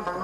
down.